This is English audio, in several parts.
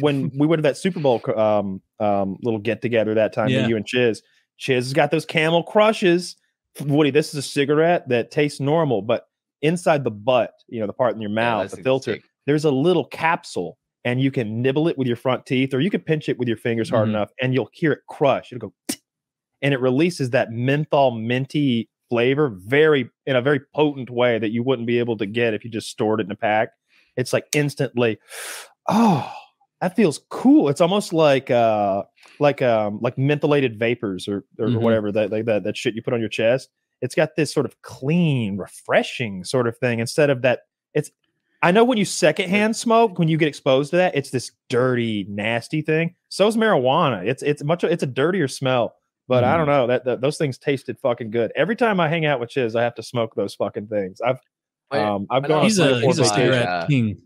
when we went to that Super Bowl um, um, little get together that time, Yeah. you and Chiz, Chiz has got those Camel Crushes. Woody, this is a cigarette that tastes normal, but inside the butt, you know, the part in your mouth, the filter, sick. there's a little capsule, and you can nibble it with your front teeth, or you can pinch it with your fingers hard Mhm. enough, and you'll hear it crush. It'll go, and it releases that menthol minty flavor, very in a very potent way that you wouldn't be able to get if you just stored it in a pack. It's like instantly, oh, that feels cool. It's almost like uh like um like mentholated vapors or or Mhm. whatever that like that that shit you put on your chest. It's got this sort of clean, refreshing sort of thing instead of that. It's I know when you secondhand smoke, when you get exposed to that, it's this dirty, nasty thing. So is marijuana. It's it's much it's a dirtier smell. But I don't know that, that those things tasted fucking good. Every time I hang out with Chiz, I have to smoke those fucking things. I've um I've gone He's a he's a vacations. cigarette Uh, king.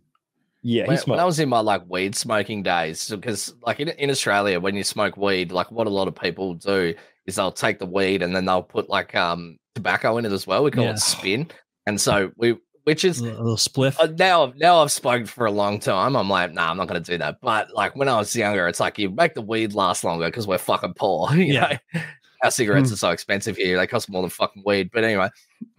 Yeah, he when, when I was in my like weed smoking days, because like in, in Australia, when you smoke weed, like what a lot of people do is they'll take the weed and then they'll put like um tobacco in it as well. We call Yeah. it spin, and so we, which is A little spliff. uh, now now I've smoked for a long time. I'm like, nah, I'm not going to do that. But like when I was younger, it's like you make the weed last longer because we're fucking poor. you Yeah. know? Our cigarettes Hmm. are so expensive here; they cost more than fucking weed. But anyway,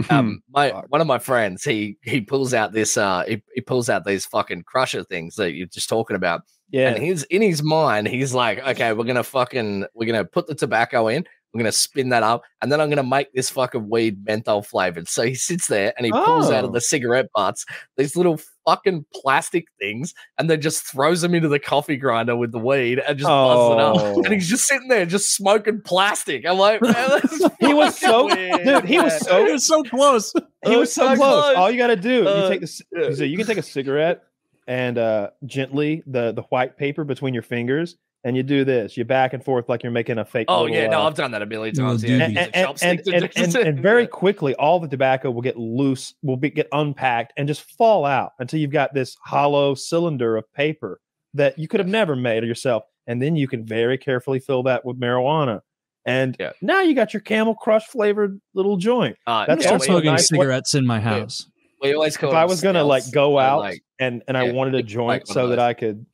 um, my Fuck. one of my friends, he he pulls out this, uh, he, he pulls out these fucking crusher things that you're just talking about, yeah. and he's in his mind, he's like, okay, we're gonna fucking, we're gonna put the tobacco in, we're gonna spin that up, and then I'm gonna make this fucking weed menthol flavored. So he sits there and he pulls out of Oh. the cigarette butts these little fucking plastic things, and then just throws them into the coffee grinder with the weed and just buzzes it up. Oh. And he's just sitting there, just smoking plastic. I'm like, He was so- weird, dude, he was so- it was so close. he Oh, was so so close. close. All you got to do, Uh, you take this. you can take a cigarette and uh gently the the white paper between your fingers, and you do this. You back and forth like you're making a fake. Oh little, yeah, no, uh, I've done that a million times. Yeah, and, and, and, and, and, and, and very quickly, all the tobacco will get loose, will be get unpacked, and just fall out until you've got this hollow cylinder of paper that you could have never made yourself. And then you can very carefully fill that with marijuana. And Yeah. now you got your Camel Crush flavored little joint. Uh, That's yeah, Start also smoking nice- what- cigarettes in my house. we always call if I was gonna like go so, out like, and and I wanted a joint one so that. I could, i-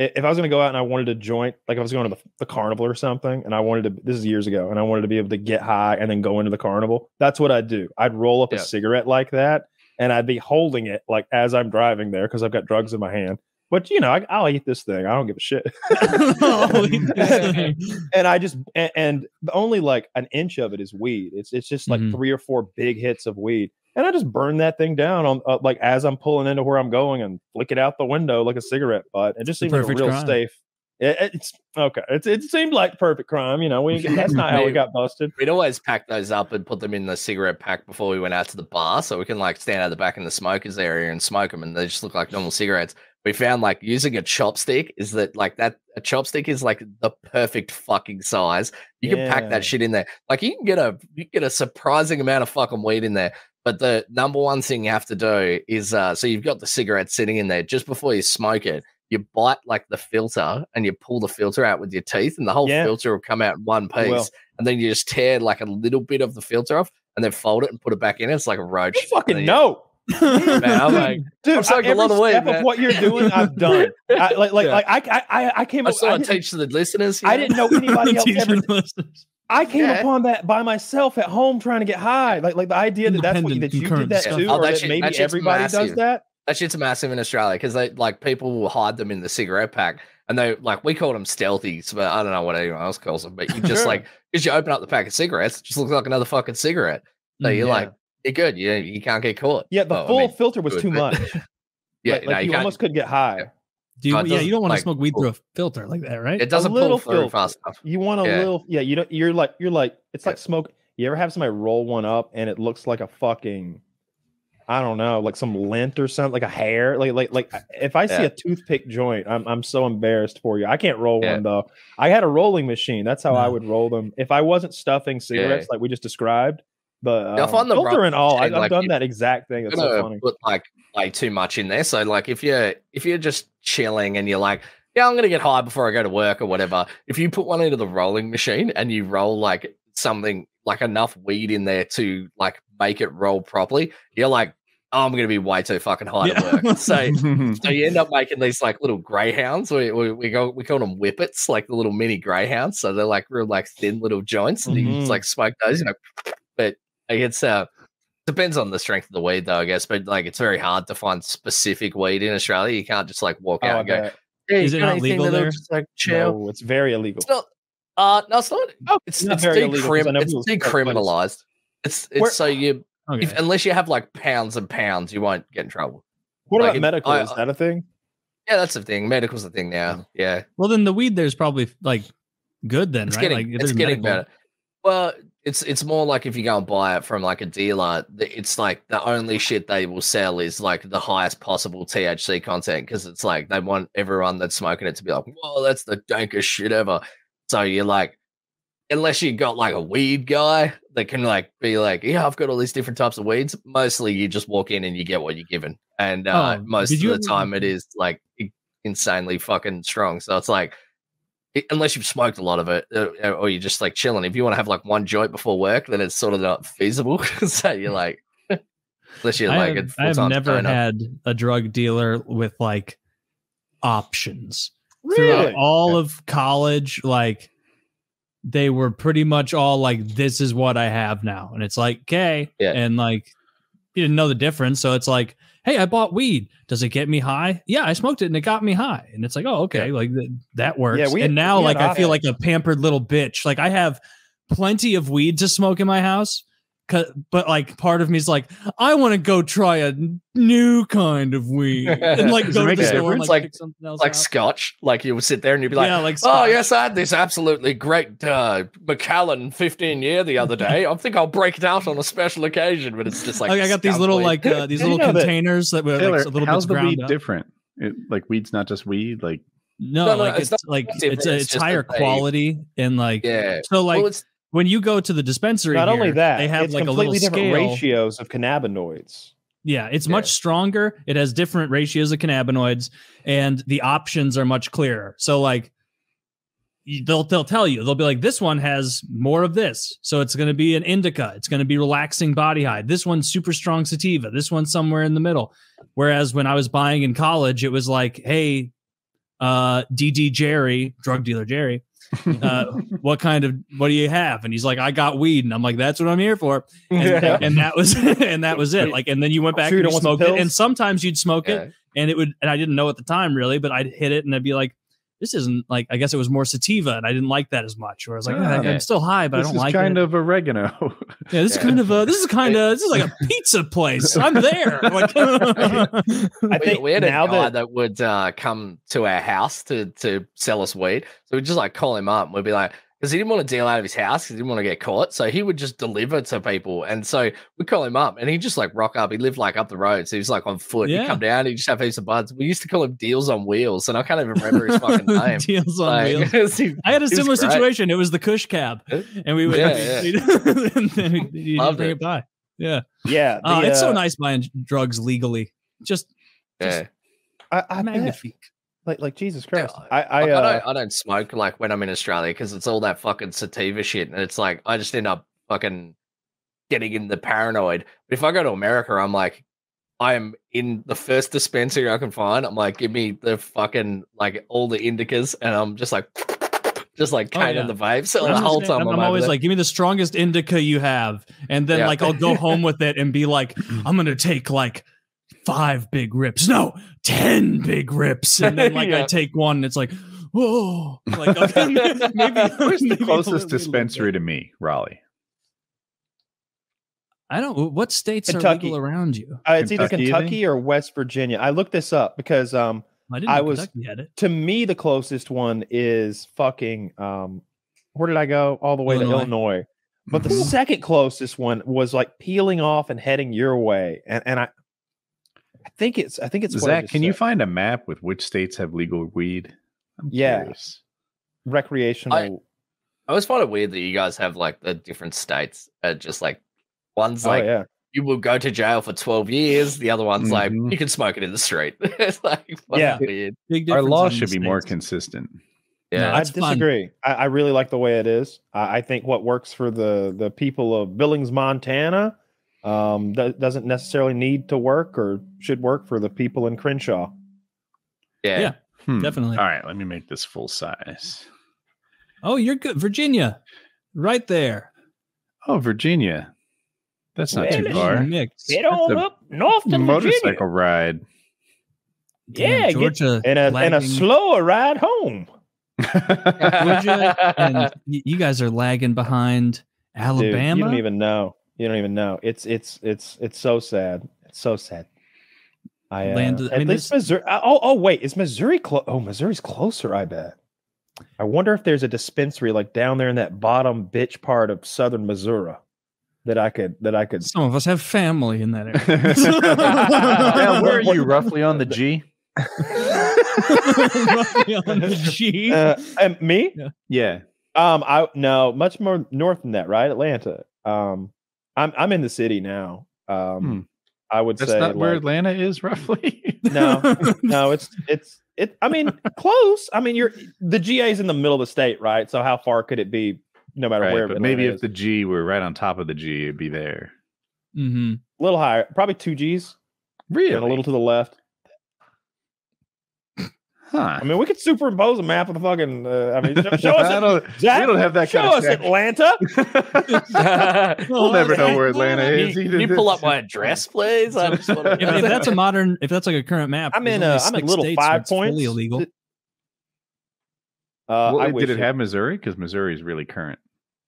if I was gonna go out and I wanted a joint, like if I was going to the, the carnival or something, and I wanted to, this is years ago, and I wanted to be able to get high and then go into the carnival. That's what I'd do. I'd roll up Yeah. a cigarette like that, and I'd be holding it like as I'm driving there because I've got drugs in my hand. But you know, I, I'll eat this thing. I don't give a shit. and I just and, and only like an inch of it is weed. It's it's just like Mhm. three or four big hits of weed, and I just burn that thing down on uh, like as I'm pulling into where I'm going and flick it out the window like a cigarette butt. It just The seems like a real crime. safe. It, it's okay. It's it seemed like perfect crime. You know, we that's not how we got busted. We'd always pack those up and put them in the cigarette pack before we went out to the bar, so we can like stand out the back in the smokers area and smoke them, and they just look like normal cigarettes. We found like using a chopstick is that like that a chopstick is like the perfect fucking size. You can pack that shit in there. Like you can get a you can get a surprising amount of fucking weed in there. But the number one thing you have to do is uh so you've got the cigarette sitting in there just before you smoke it. You bite like the filter and you pull the filter out with your teeth, and the whole Yeah. filter will come out in one piece will. and then you just tear like a little bit of the filter off and then fold it and put it back in. It's like a roach. You fucking And know. Man, I'm like, Dude, I'm smoking I- a lot every of weed, step man. of what you're doing, I've done. I, like, like, Yeah. like, I, I, I came I up. just I to didn't, teach the listeners. you I know? didn't know anybody else Teach ever. Your listeners. I came Yeah. upon that by myself at home trying to get high. Like, like the idea that that's what that you did that stuff. too, Oh, or that that shit- maybe that shit's everybody does that. That shit's massive in Australia because they like people will hide them in the cigarette pack, and they like we call them stealthies, but I don't know what anyone else calls them. But you just like because you open up the pack of cigarettes, it just looks like another fucking cigarette. So Mm, you're yeah. like, you're good. You you can't get caught. Yeah, the Well, I full mean, filter was good, too but- much. yeah, like, no, like you you can't. almost could get high. Do you, yeah, you don't want to like, smoke weed pull- through a filter like that, right? It doesn't little pull through filter. fast enough. You want a Yeah. little, yeah. You don't. You're like, you're like, it's Yeah. like smoke. You ever have somebody roll one up and it looks like a fucking, I don't know, like some lint or something, like a hair. Like, like, like. If I see Yeah. a toothpick joint, I'm, I'm so embarrassed for you. I can't roll one though. I had a rolling machine. That's how I would roll them. If I wasn't stuffing cigarettes like we just described, but Yeah, I um, find the filter and all, I, I've like, done that exact thing. It's so funny. put like way too much in there. So like if you're if you're just chilling and you're like, yeah, I'm gonna get high before I go to work or whatever. If you put one into the rolling machine and you roll like something like enough weed in there to like make it roll properly, you're like oh, I'm going to be way too fucking high to work. So, so you end up making these like little greyhounds. We, we, we go we call them whippets, like the little mini greyhounds. So they're like real like thin little joints, and you Mhm. just like smoke those. You know, but like, it's uh depends on the strength of the weed though, I guess. But like it's very hard to find specific weed in Australia. You can't just like walk Oh, out I and go, "Hey, Is it got not legal there? Just like chill. No, it's very illegal. It's not. Uh, no, it's not. Oh, It's not it's, very illegal 'cause decrim- know it's people smoke place. decriminalized. It's it's Where- so you Okay. if, unless you have like pounds and pounds, you won't get in trouble. What like, about if medical? I- Is that a thing? Yeah, that's the thing. Medical's the thing now. Yeah, well, then the weed there's probably like good then, it's right? getting like, it's there's getting medical- better. Well, it's it's more like if you go and buy it from like a dealer, it's like the only shit they will sell is like the highest possible THC content because it's like they want everyone that's smoking it to be like, "Whoa, that's the dankest shit ever." So you're like, unless you got like a weed guy that can like be like, "Yeah, I've got all these different types of weeds." Mostly, you just walk in and you get what you're given, and uh, Oh, most of the ever- time it is like insanely fucking strong. So it's like i- unless you've smoked a lot of it uh, uh, or you're just like chilling if you want to have like one joint before work then it's sort of not feasible so you're like unless you're I like have, a I have never stoner. had a drug dealer with like options Really? throughout all of college. Like they were pretty much all like, "This is what I have now," and it's like, okay, Yeah. and like you didn't know the difference, so it's like, hey, I bought weed. Does it get me high? Yeah, I smoked it and it got me high, and it's like, oh, okay, like th- that works. we- and now, like, I feel like a pampered little bitch. Like I have plenty of weed to smoke in my house. 'Cause- But like part of me is like, I want to go try a new kind of weed and like go to the store and like, Like- pick something else like scotch like you would sit there and you'd be like yeah, like Oh yes, I had this absolutely great uh, Macallan 15 year the other day. I think I'll break it out on a special occasion, but it's just like Like, I got these little weed. like uh, these little know that- containers that were Taylor, like a little how's bit the ground weed up. different? It, like weed's not just weed. Like No, No, no, like it's it's, like different, it's a, it's it's higher that quality and like yeah. so like well, it's when you go to the dispensary. Not only that, they have like a little completely different scale. ratios of cannabinoids. Yeah, it's Yeah. much stronger. It has different ratios of cannabinoids, and the options are much clearer. So like. They'll they'll tell you they'll be like this one has more of this so it's going to be an indica it's going to be relaxing body high this one's super strong sativa this one's somewhere in the middle whereas when I was buying in college it was like hey uh DD Jerry drug dealer Jerry uh, what kind of what do you have? And he's like, I got weed, and I'm like, that's what I'm here for. And, Yeah. and that was and that was it. Like, and then you went back Sure and you don't want some smoked it, and sometimes you'd smoke yeah. it, and it would, and I didn't know at the time really, but I'd hit it, and I'd be like, this isn't like, I guess it was more sativa, and I didn't like that as much. Or I was like, Ah, "Ah, I'm still high, but this I don't like that. This is like kind it. of oregano. yeah, this is kind of a, this is kind of, this is like a pizza place. I'm there. Like, I we, think we had a now guy that, that, would uh, come to our house to to sell us weed. So we'd just like call him up. and We'd be like, because he didn't want to deal out of his house, 'cause he didn't want to get caught. So he would just deliver to people. And so we call him up, and he just like rock up. He lived like up the road, so he was like on foot. Yeah. He'd come down, he'd just have heaps of buds. We used to call him Deals on Wheels, and I can't even remember his fucking name. Deals on Like, wheels. he- I had a similar great. situation. It was the Kush cab, and we would Yeah, yeah. and then we'd- Loved bring it. it by. Yeah, yeah, the, uh, it's so uh, nice buying drugs legally. Just Yeah. I, I bet. Magnifique. like like Jesus Yeah, Christ. I I, Like, I, uh, don't, I don't smoke like when I'm in Australia because it's all that fucking sativa shit, and it's like I just end up fucking getting in the paranoid. But if I go to America, I'm like, I am in the first dispensary I can find. I'm like, give me the fucking like all the indicas, and I'm just like, just like Oh, caning yeah. the vapes so I'm the whole time. I'm, I'm, I'm always there. like, give me the strongest indica you have, and then Yeah. like I'll go home with it and be like, I'm gonna take like five big rips, no, ten big rips, and then like I take one, and it's like, whoa, like okay, maybe Where's the maybe closest little bit. dispensary to me? Raleigh. I don't. What states are Kentucky. legal around you? uh, it's either Kentucky, you think? Kentucky or West Virginia. I looked this up because um I didn't. I was- had it. to me the closest one is fucking um where did I go? All the way Illinois. to Illinois. But the second closest one was like peeling off and heading your way. And and I I think it's I think it's what Zach, just can you find a map with which states have legal weed? I'm Yeah. curious. recreational I always find it weird that you guys have like the different states. Uh, just like one's Oh like yeah. you will go to jail for 12 years. The other one's like Mhm. you can smoke it in the street. it's like Yeah. weird. Big Our difference laws should the be more consistent. Yeah. No, I disagree. I, I really like the way it is. I, I think what works for the the people of Billings, Montana, um, that doesn't necessarily need to work or should work for the people in Crenshaw. Yeah. Yeah. Hmm. Definitely. All right, let me make this full size. Oh, you're good. Virginia, right there. Oh, Virginia. That's not too Well, far. Mix. Get on a up north to Motorcycle Virginia. ride. Damn, Yeah, get- Georgia and a and a slower ride home. Georgia, and you guys are lagging behind Dude, Alabama. you don't even know. You don't even know. It's it's it's it's so sad. It's so sad. I, uh, Landed- I at mean, least this- Missouri. Oh, oh, wait, is Missouri close? Oh, Missouri's closer. I bet. I wonder if there's a dispensary like down there in that bottom bitch part of southern Missouri that I could that I could. Some of us have family in that area. yeah, where are you roughly on the G? Roughly on the G. Uh, and me? Yeah. Um, I no much more north than that, right? Atlanta. Um, I'm I'm in the city now. Um, Hmm. I would That's say not where Atlanta is roughly. no, no, it's it's it. I mean, close. I mean, you're the GA is in the middle of the state, right? So how far could it be? No matter Right, where. but maybe if the G were right on top of the G, it'd be there. hmm a little higher, probably two G's, Really? and a little to the left. Huh. I mean, we could superimpose a map of the fucking. Uh, I mean, show, show I us. don't- Zach, we don't have that show kind of us tech. Atlanta. we'll never know where Atlanta Can is. you, can you pull up my address, please? I just wanna If, if that's a modern, if that's like a current map, I'm in. only Uh, I'm in little five it's fully illegal. Uh, Well, I did wish it have Missouri? Because Missouri is really current.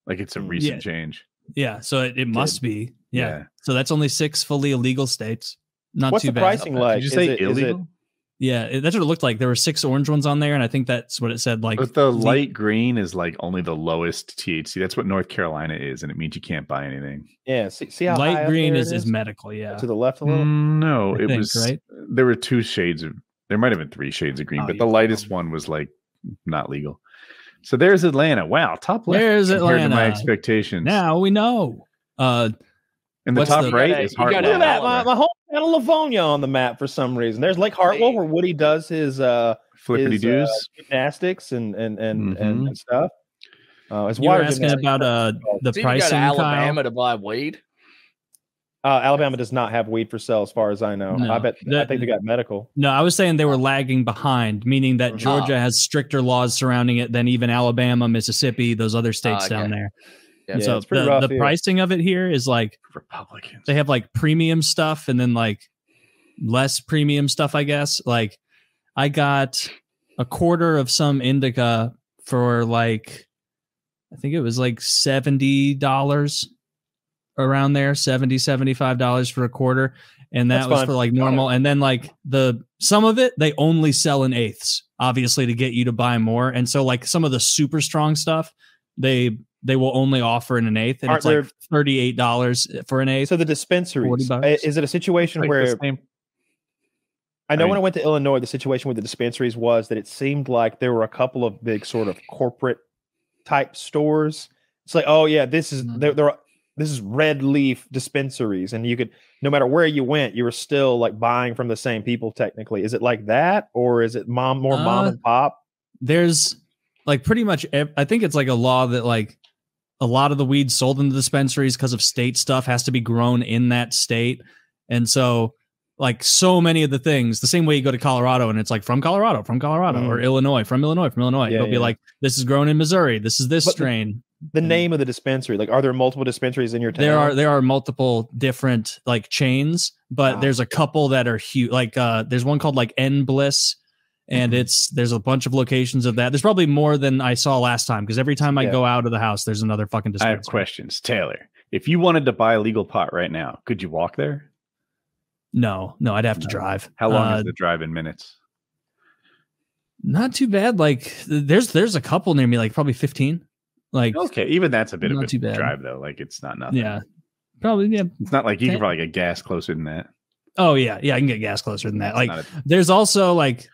Like it's a Mm. recent Yeah. change. Yeah, so it, it must be. Yeah. Yeah. So that's only six fully illegal states. Not What's too the bad. pricing like? Did you Is say it- is it- illegal? Yeah, it- that's what it looked like. There were six orange ones on there, and I think that's what it said. Like, But the le- light green is like only the lowest THC. That's what North Carolina is, and it means you can't buy anything. Yeah. See, see how high light up green there is, it is medical. Yeah. to the left a little. Mm, no, I it think, was right? There were two shades of. There might have been three shades of green, Oh, but the lightest know. one was like not legal. So there's Atlanta. Wow, top left There's compared to my Atlanta. expectations. Now we know. Uh, and the what's top the- right gotta- is you gotta Look at that, my, Oliver. my hometown of Livonia on the map for some reason. There's Lake Hartwell where Woody does his uh Flippity his, uh, gymnastics and and and, and, Mhm. and stuff. Uh, his you were asking about uh the Did you go to pricing, Alabama Kyle. to buy weed? uh, Alabama does not have weed for sale, as far as I know. No. I bet I think they got medical. No, I was saying they were lagging behind, meaning that Mhm. Georgia Oh. has stricter laws surrounding it than even Alabama, Mississippi, those other states Oh, down there. Yeah, Yeah, so it's pretty the, rough the here. pricing of it here is like Republicans. they have like premium stuff and then like less premium stuff, I guess. Like I got a quarter of some indica for like I think it was like $70 around there, 70 $75 for a quarter. And that That's was fine. for like normal. And then like the some of it they only sell in eighths, obviously to get you to buy more. And so like some of the super strong stuff, they they will only offer in an eighth, and Aren't it's like thirty eight dollars for an eighth. So the dispensaries. 40 bucks. Is it a situation Like where I know I when I went to Illinois, the situation with the dispensaries was that it seemed like there were a couple of big sort of corporate type stores. It's like, oh yeah, this is Mhm. there. there are, this is red leaf dispensaries, and you could no matter where you went, you were still like buying from the same people. Technically, is it like that, or is it mom more mom Uh, and pop? There's like pretty much. I think it's like a law that like a lot of the weed sold in the dispensaries because of state stuff has to be grown in that state, and so like so many of the things the same way you go to colorado and it's like from colorado from colorado or illinois from illinois from illinois Mm. Yeah, it'll be like this is grown in missouri this is this But the- strain The and- name of the dispensary, like, are there multiple dispensaries in your town? there are there are multiple different like chains but Wow. there's a couple that are huge like uh there's one called like N'Bliss and Mhm. it's there's a bunch of locations of that there's probably more than i saw last time because every time i Yeah. go out of the house there's another fucking I have questions, Taylor. If you wanted to buy a legal pot right now, could you walk there? no no i'd have to drive How long Uh, is the drive in minutes? not too bad like there's there's a couple near me like probably 15 like Okay, even that's a bit of too a bad. drive though. Like it's not nothing. yeah probably yeah It's not like you can probably get gas closer than that. oh yeah yeah i can get gas closer than that like a- There's also like,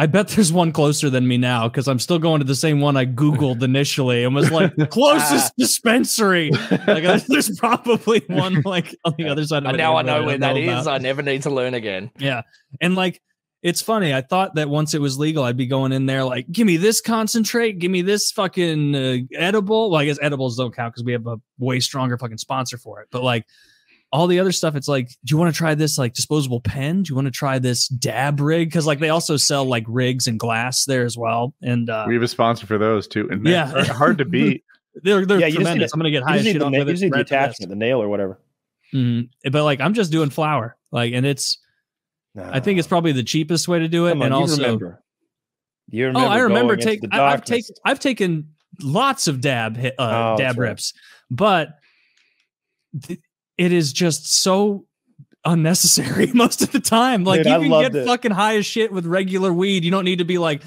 I bet there's one closer than me now because I'm still going to the same one I Googled initially and was like, closest dispensary. Like, there's probably one like on the other side of And it now I know don't where that is. about. I never need to learn again. Yeah. And like, it's funny. I thought that once it was legal, I'd be going in there like, give me this concentrate, give me this fucking uh, edible. Well, I guess edibles don't count because we have a way stronger fucking sponsor for it. But like, all the other stuff, it's like, do you want to try this like disposable pen? Do you want to try this dab rig? Because like they also sell like rigs and glass there as well. And uh, We have a sponsor for those too, and Yeah. yeah, hard to beat. they're they're Yeah, you just need tremendous. I'm gonna get You high just as need, shit the, off na- with you it. just need the right after this. attachment, the nail or whatever. Mhm. But like I'm just doing flour. Like, and it's I think it's probably the cheapest way to do it. On, and you also, remember. You remember oh, I remember going into taking. I've taken. I've taken lots of dab uh, Oh, that's dab right. rips, but th- it is just so unnecessary most of the time. Like Dude, you can get it. fucking high as shit with regular weed. You don't need to be like,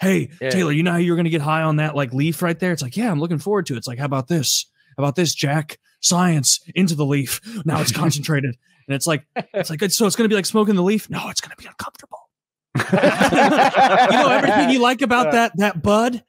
"Hey, Yeah. Taylor, you know how you're going to get high on that like leaf right there?" It's like, "Yeah, I'm looking forward to it." It's like, "How about this? How about this, Jack? Science into the leaf. Now it's concentrated." And it's like, it's like, so it's going to be like smoking the leaf. No, it's going to be uncomfortable. you know everything you like about that that bud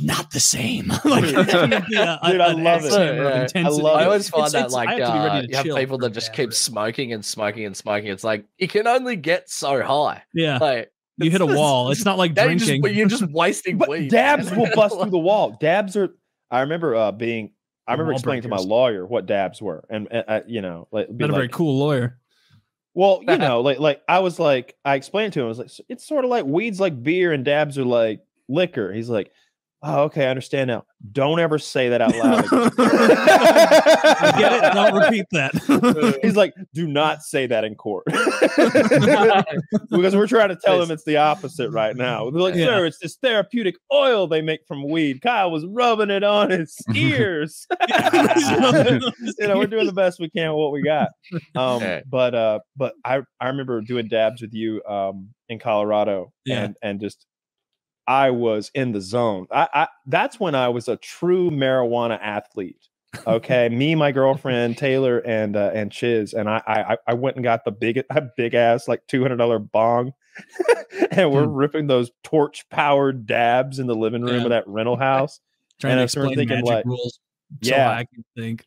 not the same like it's gonna be a, a- Dude, I an love it. X-hammer Yeah. I love I it. always find It's- that it's- I like have to be ready uh, to you have chill people that just dab keep rip. smoking and smoking and smoking. It's like you can only get so high. yeah Like you hit a wall it's not like now you're just, drinking you're just wasting But weed. dabs will bust through the wall. Dabs are. I remember uh, being. I remember wall explaining to my lawyer what dabs were, and uh, uh, you know, like, be not a very cool lawyer well, you know, like, like I was like, I explained to him, I was like, it's sort of like weeds like beer and dabs are like liquor. He's like, oh, okay, I understand now. Don't ever say that out loud. I get it don't repeat that He's like, do not say that in court. because we're trying to tell him it's the opposite right now. They're like, Yeah. sir, it's this therapeutic oil they make from weed. Kyle was rubbing it on his ears. you know, we're doing the best we can with what we got. Um, Yeah. but uh, but I I remember doing dabs with you um in Colorado, Yeah. and and just I was in the zone. I, I that's when I was a true marijuana athlete. Okay, me, my girlfriend Taylor, and uh, and Chiz, and I, I I went and got the big big ass like two hundred dollar bong, and we're ripping those torch powered dabs in the living room. Yeah. of that rental house. trying And to explain thinking, magic like, rules so yeah. I can think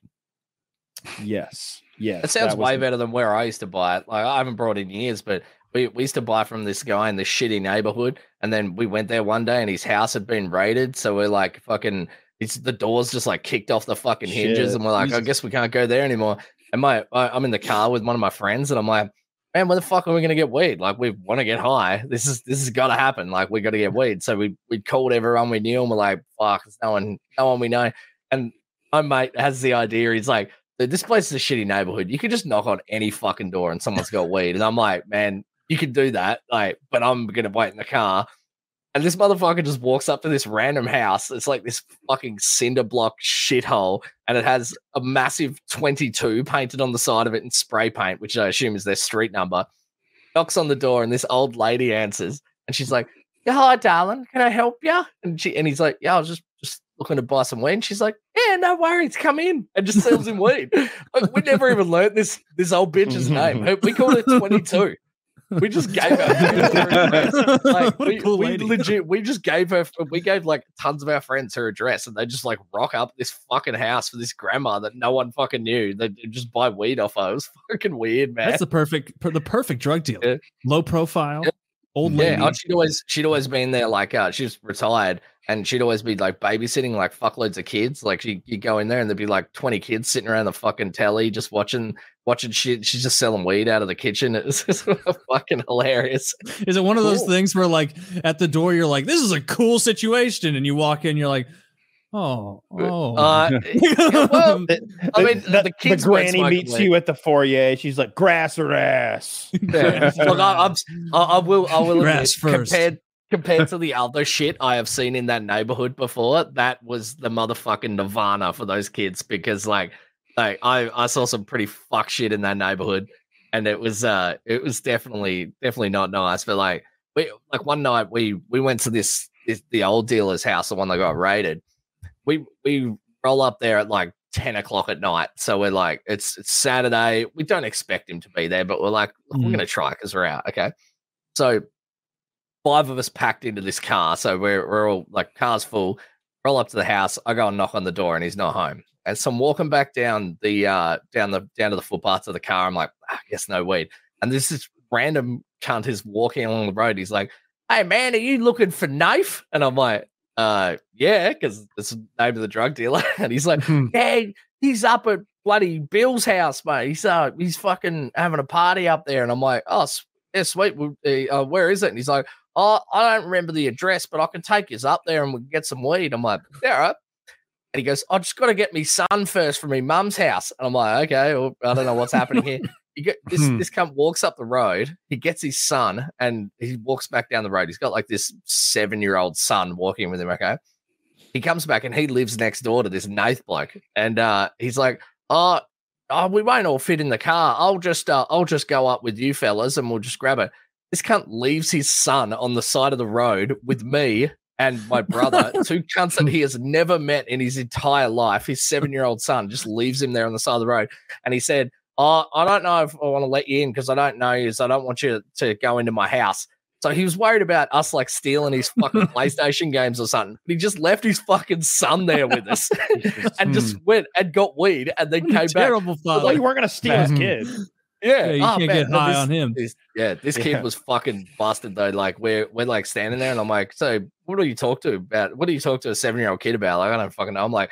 Yes, yes, It sounds that way the- better than where I used to buy it. Like I haven't brought it in years, but we, we used to buy from this guy in the shitty neighborhood, and then we went there one day and his house had been raided. So we're like fucking it's the doors just like kicked off the fucking hinges, Shit. and we're like, I guess we can't go there anymore. And my I, I'm in the car with one of my friends, and I'm like, man, where the fuck are we gonna get weed? Like we want to get high. This is this has got to happen. Like we got to get weed. So we we called everyone we knew, and we're like, fuck, there's no one, no one we know. And my mate has the idea. He's like, this place is a shitty neighborhood. You could just knock on any fucking door and someone's got weed. And I'm like, man, you can do that. Like, but I'm gonna wait in the car. And this motherfucker just walks up to this random house. It's like this fucking cinder block shithole, and it has a massive 22 painted on the side of it in spray paint, which I assume is their street number. Knocks on the door, and this old lady answers, and she's like, "Yeah, hi, darling. Can I help you?" And she and he's like, "Yeah, I was just just looking to buy some weed." And she's like, "Yeah, no worries. Come in," and just sells him weed. Like, we never even learned this this old bitch's name. We called it 22. We just gave her like What a we, cool we lady. legit we just gave her we gave like tons of our friends her address and they just like rock up this fucking house for this grandma that no one fucking knew they just buy weed off her it was fucking weird man that's the perfect the perfect drug deal Yeah. low profile Yeah. old lady yeah oh, she'd always she'd always been there like uh she's retired and she'd always be like babysitting like fuckloads of kids like she you go in there and there'd be like 20 kids sitting around the fucking telly just watching watching shit she's just selling weed out of the kitchen It's just fucking hilarious Is it one of those Cool. things where like at the door you're like, this is a cool situation, and you walk in, you're like, oh, oh. uh yeah, well I mean, the, the kids weren't granny meets weed. you at the foyer. She's like, grass or ass. Yeah. Look, I, I'm, I, I will. I will admit, first. compared compared to the other shit I have seen in that neighborhood before. That was the motherfucking nirvana for those kids because, like, like I I saw some pretty fuck shit in that neighborhood, and it was uh it was definitely definitely not nice. But like we like one night we we went to this, this the old dealer's house, the one that got raided. We we roll up there at like 10 o'clock at night. So we're like, it's, it's Saturday. We don't expect him to be there, but we're like, we're Mhm. going to try because we're out. Okay. So five of us packed into this car. So we're, we're all like, car's full. Roll up to the house. I go and knock on the door and he's not home. And so I'm walking back down the, uh, down the, down to the footpath of the car. I'm like, "Ah, I guess no weed. And this is random cunt is walking along the road. He's like, Hey man, are you looking for knife? And I'm like, uh, yeah, because it's the name of the drug dealer. And he's like, Hmm. yeah, he's up at bloody Bill's house, mate. He's uh, he's fucking having a party up there. And I'm like, oh, s- yeah, sweet. Uh, where is it? And he's like, oh, I don't remember the address, but I can take you up there and we can get some weed. I'm like, all right. And he goes, I just got to get me son first from my mum's house. And I'm like, okay, well, I don't know what's happening here. You get this Hmm. this cunt walks up the road, he gets his son, and he walks back down the road. He's got like this seven-year-old son walking with him, okay? He comes back and he lives next door to this Nath bloke. And uh he's like, Oh, oh, we won't all fit in the car. I'll just uh, I'll just go up with you fellas and we'll just grab it. This cunt leaves his son on the side of the road with me and my brother, two cunts that he has never met in his entire life. His seven year old son just leaves him there on the side of the road. And he said, Oh, I don't know if I want to let you in because I don't know you. So I don't want you to go into my house. So he was worried about us like stealing his fucking PlayStation games or something. But he just left his fucking son there with us and just hmm. went and got weed and then What came back. terrible Well, father. you weren't gonna steal his kid. Yeah, Yeah, you oh, can't man, get but high this- on him. this- yeah, this kid was fucking busted though. Like we're we're like standing there, and I'm like, so what do you talk to about? What do you talk to a seven year old kid about? Like I don't fucking know. I'm like,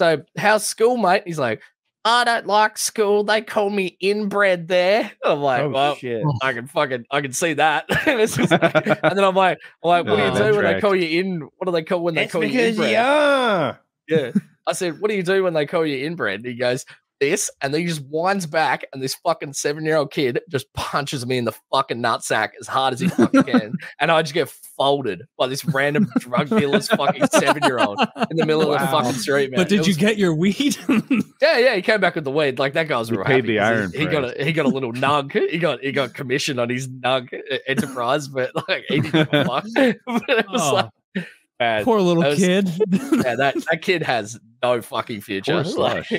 so how's school, mate? He's like, I don't like school. They call me inbred there. I'm like, Oh well, shit! I can fucking I can see that. It's just like- and then I'm like, I'm like, what do Oh, you that do when they call you in? What do they call when they It's call you because inbred? yeah. Yeah. I said, What do you do when they call you inbred? And he goes, This. And then he just winds back, and this fucking seven year old kid just punches me in the fucking nutsack as hard as he fucking can. and I just get folded by this random drug dealer's fucking seven year old in the middle of the fucking street, man. but did It you was- get your weed? Yeah, yeah, he came back with the weed. Like that guy was He real paid happy the 'cause iron He, he got a he got a little nug. He got he got commission on his nug enterprise, but like he didn't fuck. but it was Oh. like, man, Poor little was- kid. yeah, that that kid has no fucking future. Poor Like,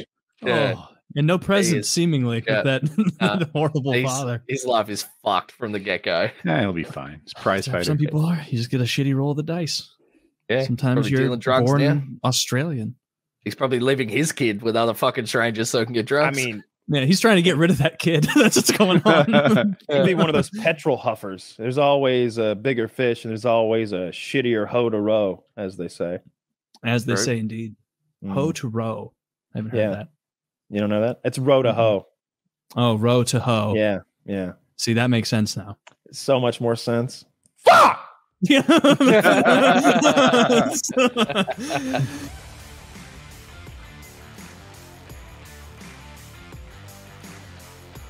yeah. Oh, and no presence, is. seemingly, Yeah. with that, Uh, that horrible He's- father. His life is fucked from the get go. Yeah, he'll be fine. It's prize fighter. Some people are. You just get a shitty roll of the dice. Yeah, Sometimes you're drugs born now. Australian. He's probably leaving his kid with other fucking strangers so he can get drunk. I mean, Man, he's trying to get rid of that kid. That's what's going on. he'd be one of those petrol huffers. There's always a bigger fish, and there's always a shittier hoe to row, as they say. As they True. say, indeed. Mhm. Hoe to row. I haven't heard Yeah. that. You don't know that? It's row to hoe. Oh, row to hoe. Yeah, yeah. See, that makes sense now. So much more sense. Yeah.